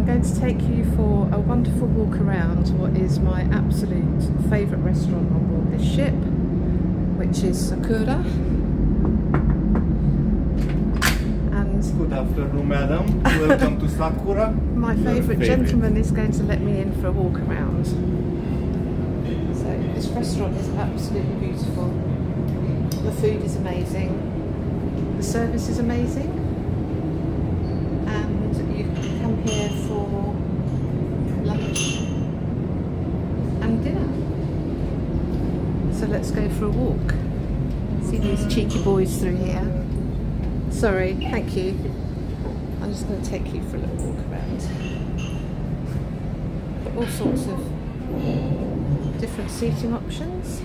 I'm going to take you for a wonderful walk around what is my absolute favourite restaurant on board this ship, which is Sakura. And Good afternoon, madam. Welcome to Sakura. my favourite gentleman is going to let me in for a walk around. So this restaurant is absolutely beautiful. The food is amazing. The service is amazing. Here for lunch and dinner. So let's go for a walk. See these cheeky boys through here. Sorry, thank you. I'm just going to take you for a little walk around. All sorts of different seating options.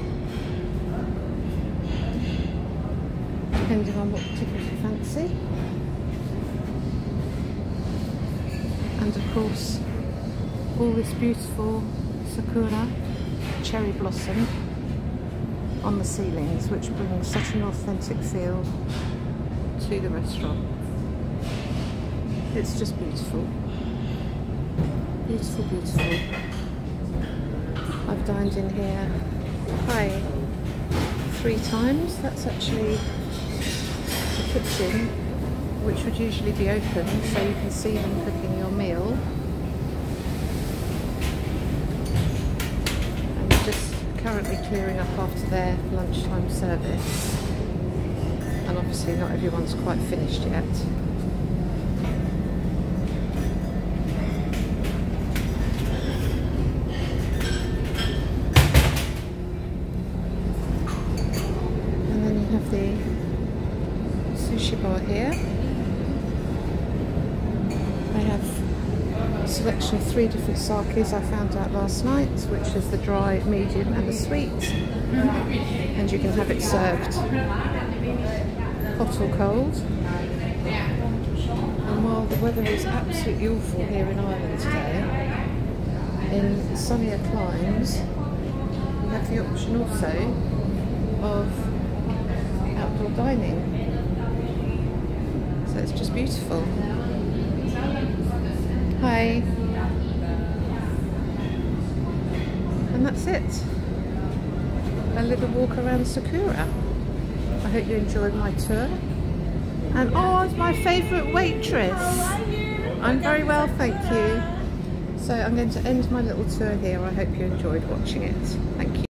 Depending on what ticket you fancy. And of course, all this beautiful sakura cherry blossom on the ceilings, which brings such an authentic feel to the restaurant. It's just beautiful. Beautiful, beautiful. I've dined in here, hi, three times. That's actually the kitchen, which would usually be open, so you can see them cooking your meal. And they're just currently clearing up after their lunchtime service. And obviously not everyone's quite finished yet. And then you have the sushi bar here. They have a selection of three different sakes I found out last night, which is the dry, medium and the sweet. And you can have it served hot or cold. And while the weather is absolutely awful here in Ireland today, in sunnier climes, you have the option also of outdoor dining. So it's just beautiful. Hi. And that's it. A little walk around Sakura. I hope you enjoyed my tour. And oh, it's my favourite waitress. I'm very well, thank you. So I'm going to end my little tour here. I hope you enjoyed watching it.